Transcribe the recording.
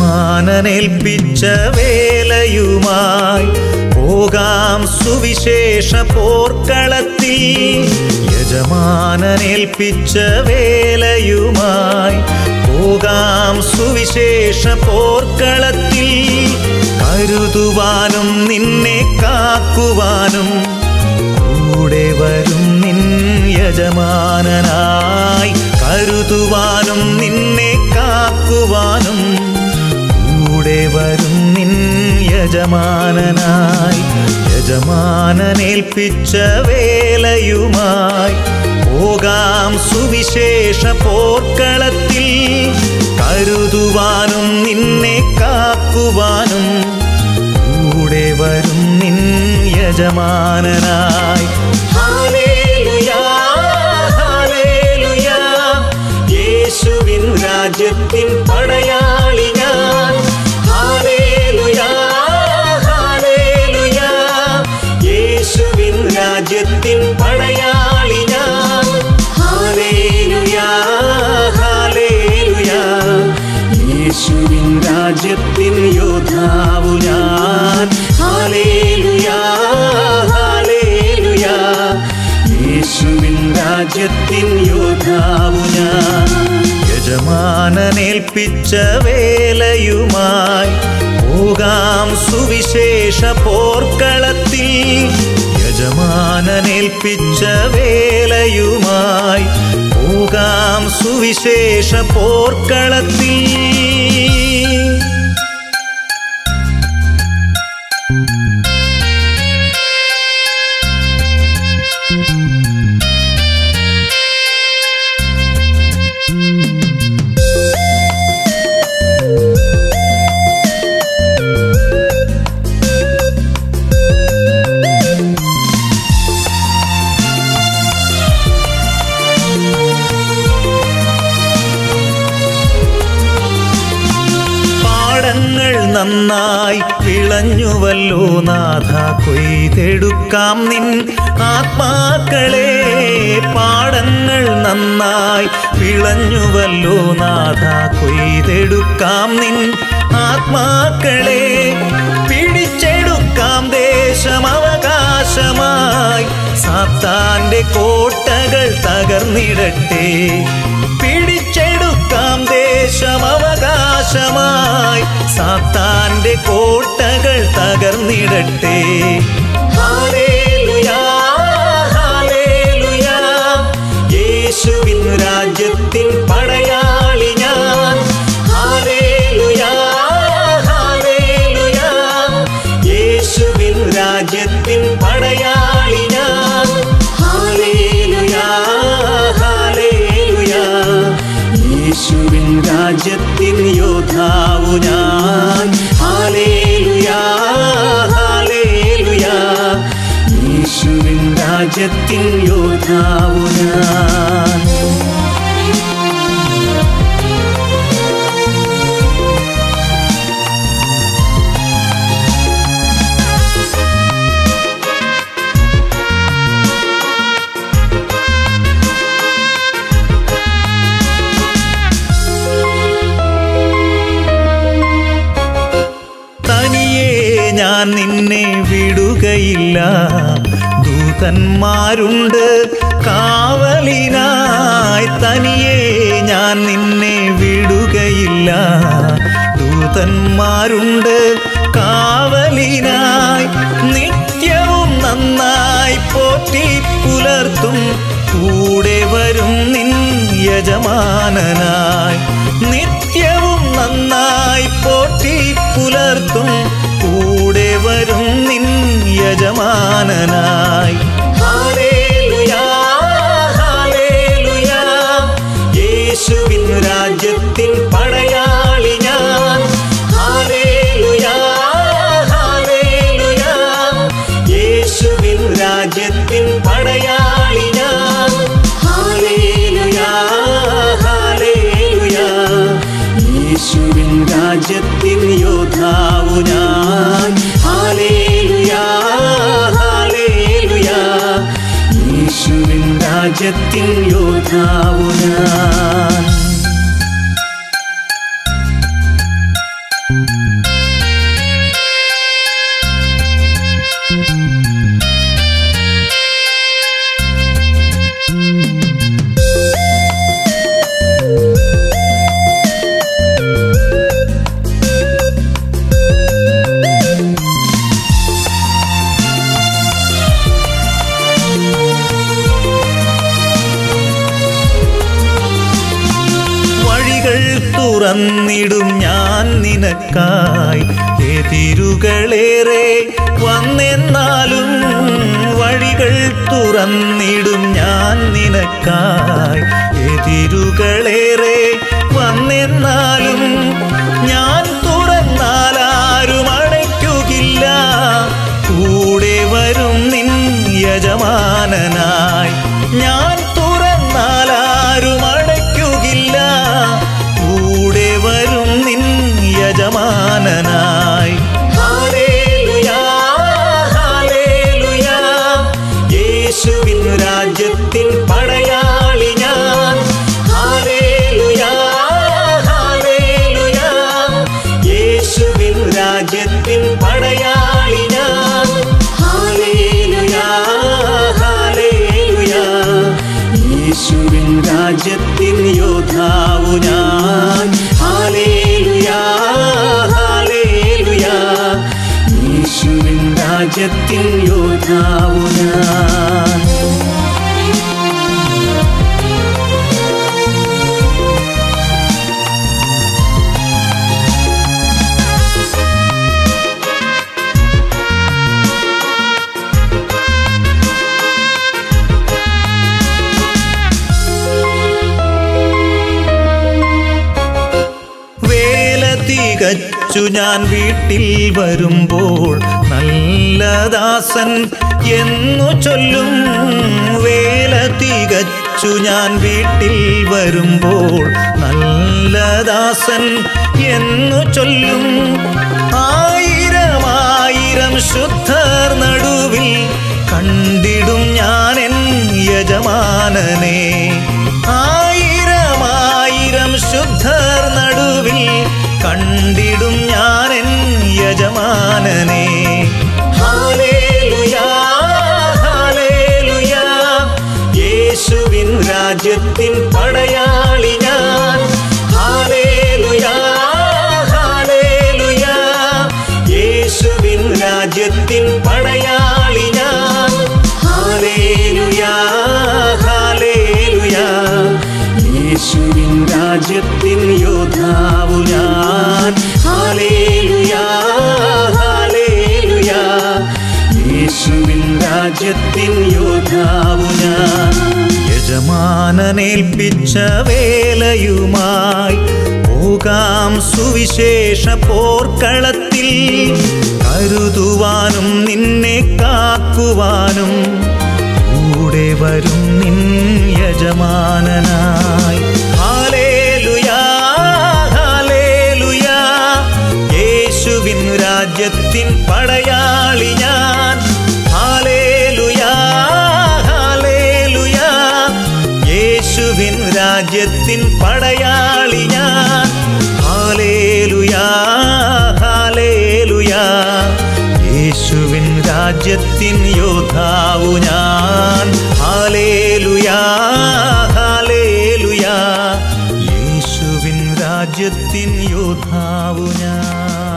യജമാനനേൽപ്പിച്ച വേലയുമായി പോകാം സുവിശേഷ പോർക്കളത്തിൽ. യജമാനനേൽപ്പിച്ച വേലയുമായി പോകാം സുവിശേഷ പോർക്കളത്തിൽ. കരുതുവാനും നിന്നെ കാക്കുവാനും കൂടെ വരും നിൻ യജമാനനായി. കരുതുവാനും നിന്നെ കാക്കുവാനും യജമാനനായി യജമാനനേൽപ്പിച്ച വേലയുമായി. പോകാം സുവിശേഷ പോർക്കളത്തിൽ കരുതുവാനും നിന്നെ കാക്കുവാനും. കൂടെ വരും നിൻ യജമാനനായി. രാജ്യത്തിൻ പടയാളി ഞാൻ യേശുവിൻ രാജ്യത്തിൻ യോദ്ധാവു ഞാൻ. യേശുവിൻ രാജ്യത്തിൻ യോദ്ധാവു ഞാൻ. യജമാനനേൽപ്പിച്ച വേലയുമായി പോകാം സുവിശേഷ പോർക്കളത്തിൽ യജമാനനേൽപ്പിച്ച വേലയുമായി പോകാം സുവിശേഷ പോർക്കളത്തിൽ പാടങ്ങൾ നന്നായി വിളഞ്ഞുവല്ലോ നാഥ കൊയ്തെടുക്കാം നിൻ ആത്മാക്കളെ. പാടങ്ങൾ നന്നായി വിളഞ്ഞുവല്ലോ നാഥ കൊയ്തെടുക്കാം നിൻ ആത്മാക്കളെ. പിടിച്ചെടുക്കാം ദേശം അവകാശമായി. സാത്താന്റെ കോട്ടകൾ തകർന്നിടട്ടെ. പിടിച്ചെടുക്കാം ദേശം അവകാശമായി സാത്താന്റെ കോട്ടകൾ തകർന്നിടട്ടെ. ഹാലേലുയാ, യേശുവിൻ രാജ്യത്തിൻ യോദ്ധാവു ഞാൻ. ഹാലേലുയാ ഹാലേലുയാ യേശുവിൻ രാജ്യത്തിൻ യോദ്ധാവു ഞാൻ. ഞാൻ നിന്നെ വിടുകയില്ല. ദൂതന്മാരുണ്ട് കാവലിനായി. തനിയെ ഞാൻ നിന്നെ വിടുകയില്ല. ദൂതന്മാരുണ്ട് കാവലിനായി. നിത്യവും നന്നായി പോറ്റി പുലർത്തും. കൂടെ വരും നിൻ യജമാനനായി. നിത്യവും നന്നായി പോറ്റി പുലർത്തും. വരും നിൻ യജമാനനായി. യേശുവിൻ രാജ്യത്തിൻ പടയാളി ഞാൻ. യേശുവിൻ രാജ്യത്തിൻ പടയാളി ഞാൻ. യേശുവിൻ രാജ്യത്തിൻ യോദ്ധാവു ഞാൻ. രാജ്യത്തിൻ യോദ്ധാവു തുറന്നിടും ഞാൻ നിനക്കായി. എതിരുകളേറെ വന്നെന്നാലും വഴികൾ തുറന്നിടും ഞാൻ നിനക്കായി. എതിരുകളേറെ വന്നെന്നാലും രാജ്യത്തിൻ യോദ്ധാവു ഞാൻ ഞാൻ വീട്ടിൽ വരുമ്പോൾ നല്ല ദാസൻ എന്നു ചൊല്ലും വേല തികച്ചു ഞാൻ വീട്ടിൽ വരുമ്പോൾ നല്ല ദാസൻ എന്നു ചൊല്ലും ആയിരം ആയിരം ശുദ്ധർ നടുവിൽ കണ്ടിടും ഞാൻ എൻ യജമാനനെ. ആയിരം ആയിരം ശുദ്ധർ നടുവിൽ കണ്ടിടും യോദ്ധാവു ഞാൻ. യേശുവിൻ രാജ്യത്തിൻ യോദ്ധാവു ഞാൻ. യജമാനനേൽപ്പിച്ച വേലയുമായി പോകാം സുവിശേഷ പോർക്കളത്തിൽ. കരുതുവാനും നിന്നെ കാക്കുവാനും കൂടെ വരും നിൻ യജമാനനായി. ക്രിസ്തുവിൻ രാജ്യത്തിൻ പടയാളി ഞാൻ. ഹാലേലുയാ ഹാലേലുയാ. യേശുവിൻ രാജ്യത്തിൻ യോദ്ധാവു ഞാൻ. ഹാലേലുയാ ഹാലേലുയാ. യേശുവിൻ രാജ്യത്തിൻ യോദ്ധാവു ഞാൻ.